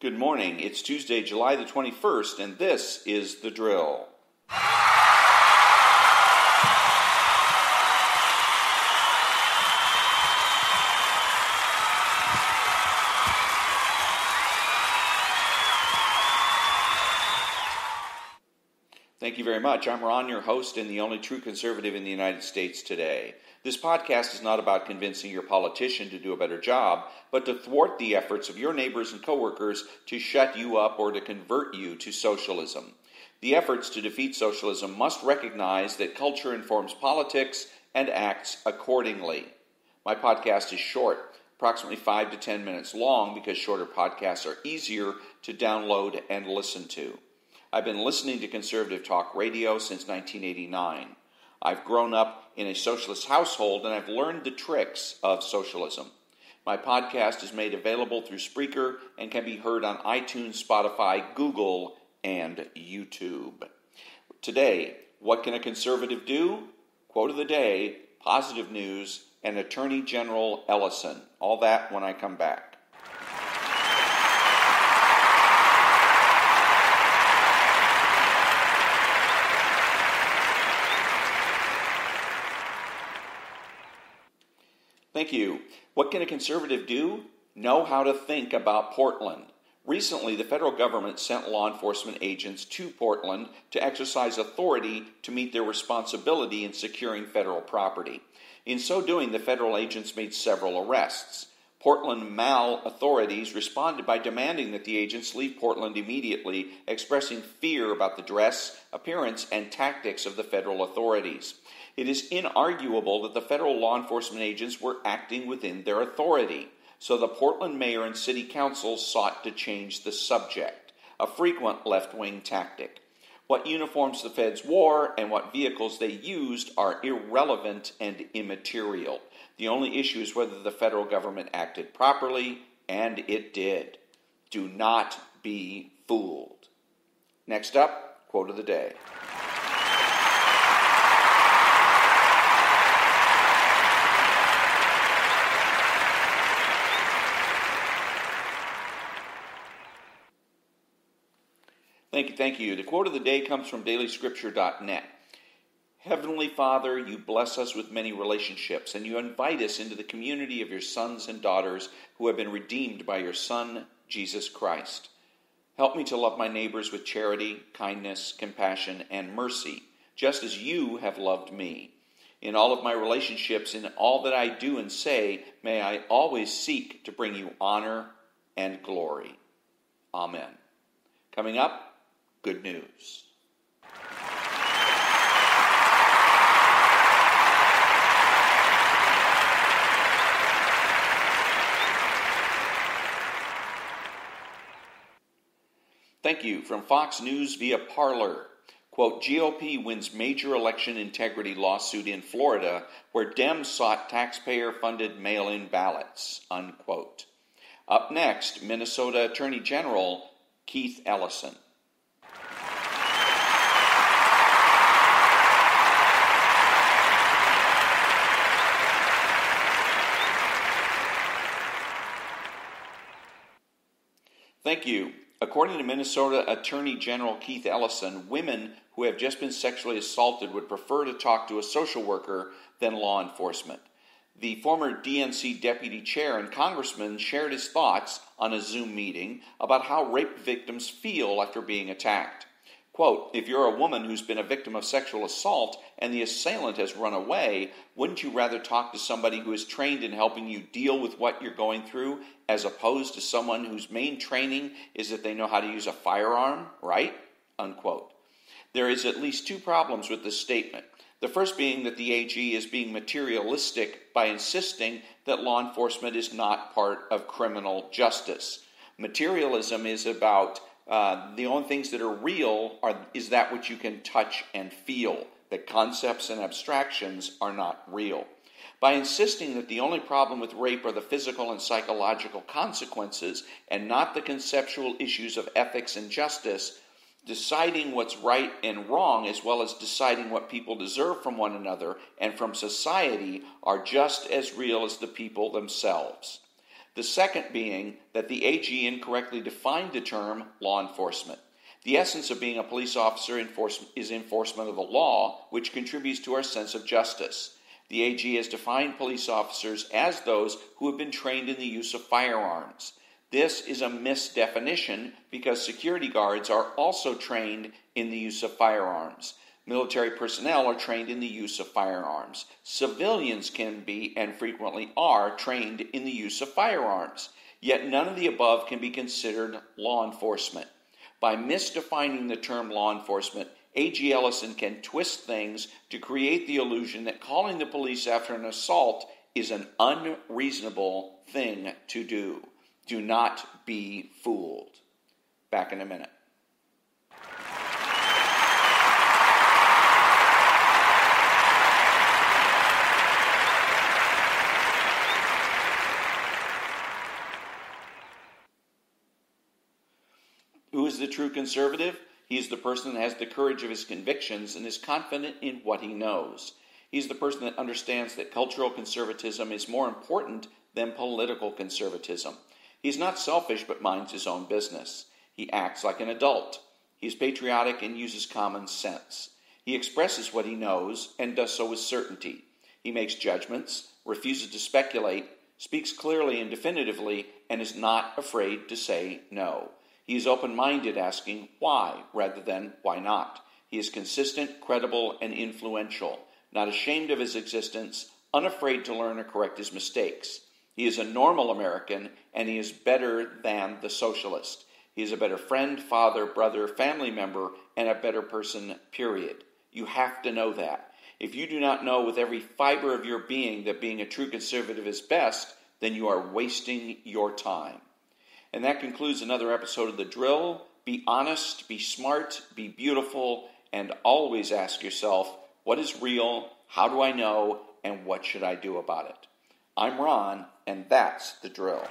Good morning. It's Tuesday, July the 21st, and this is The Drill. Thank you very much. I'm Ron, your host and the only true conservative in the United States today. This podcast is not about convincing your politician to do a better job, but to thwart the efforts of your neighbors and coworkers to shut you up or to convert you to socialism. The efforts to defeat socialism must recognize that culture informs politics and acts accordingly. My podcast is short, approximately 5 to 10 minutes long, because shorter podcasts are easier to download and listen to. I've been listening to conservative talk radio since 1989. I've grown up in a socialist household and I've learned the tricks of socialism. My podcast is made available through Spreaker and can be heard on iTunes, Spotify, Google, and YouTube. Today, what can a conservative do? Quote of the day, positive news, and Attorney General Ellison. All that when I come back. Thank you. What can a conservative do? Know how to think about Portland. Recently, the federal government sent law enforcement agents to Portland to exercise authority to meet their responsibility in securing federal property. In so doing, the federal agents made several arrests. Portland Mal authorities responded by demanding that the agents leave Portland immediately, expressing fear about the dress, appearance, and tactics of the federal authorities. It is inarguable that the federal law enforcement agents were acting within their authority, so the Portland mayor and city council sought to change the subject, a frequent left wing tactic. What uniforms the feds wore and what vehicles they used are irrelevant and immaterial. The only issue is whether the federal government acted properly, and it did. Do not be fooled. Next up, quote of the day. Thank you, thank you. The quote of the day comes from dailyscripture.net. Heavenly Father, you bless us with many relationships, and you invite us into the community of your sons and daughters who have been redeemed by your Son, Jesus Christ. Help me to love my neighbors with charity, kindness, compassion, and mercy, just as you have loved me. In all of my relationships, in all that I do and say, may I always seek to bring you honor and glory. Amen. Coming up, good news. Thank you. From Fox News via Parler. Quote, GOP wins major election integrity lawsuit in Florida where Dems sought taxpayer funded mail in ballots. Unquote. Up next, Minnesota Attorney General Keith Ellison. Thank you. According to Minnesota Attorney General Keith Ellison, women who have just been sexually assaulted would prefer to talk to a social worker than law enforcement. The former DNC deputy chair and congressman shared his thoughts on a Zoom meeting about how rape victims feel after being attacked. Quote, if you're a woman who's been a victim of sexual assault and the assailant has run away, wouldn't you rather talk to somebody who is trained in helping you deal with what you're going through as opposed to someone whose main training is that they know how to use a firearm, right? Unquote. There is at least two problems with this statement. The first being that the AG is being materialistic by insisting that law enforcement is not part of criminal justice. Materialism is about uh, the only things that are real are, is that which you can touch and feel. That concepts and abstractions are not real. By insisting that the only problem with rape are the physical and psychological consequences and not the conceptual issues of ethics and justice, deciding what's right and wrong, as well as deciding what people deserve from one another and from society, are just as real as the people themselves. The second being that the AG incorrectly defined the term law enforcement. The essence of being a police officer is enforcement of the law, which contributes to our sense of justice. The AG has defined police officers as those who have been trained in the use of firearms. This is a misdefinition because security guards are also trained in the use of firearms. Military personnel are trained in the use of firearms. Civilians can be and frequently are trained in the use of firearms. Yet none of the above can be considered law enforcement. By misdefining the term law enforcement, A.G. Ellison can twist things to create the illusion that calling the police after an assault is an unreasonable thing to do. Do not be fooled. Back in a minute. Is the true conservative? He is the person that has the courage of his convictions and is confident in what he knows. He's the person that understands that cultural conservatism is more important than political conservatism. He's not selfish but minds his own business. He acts like an adult. He is patriotic and uses common sense. He expresses what he knows and does so with certainty. He makes judgments, refuses to speculate, speaks clearly and definitively, and is not afraid to say no. He is open minded, asking why rather than why not. He is consistent, credible, and influential, not ashamed of his existence, unafraid to learn or correct his mistakes. He is a normal American, and he is better than the socialist. He is a better friend, father, brother, family member, and a better person, period. You have to know that. If you do not know with every fiber of your being that being a true conservative is best, then you are wasting your time. And that concludes another episode of The Drill. Be honest, be smart, be beautiful, and always ask yourself what is real, how do I know, and what should I do about it? I'm Ron, and that's the drill.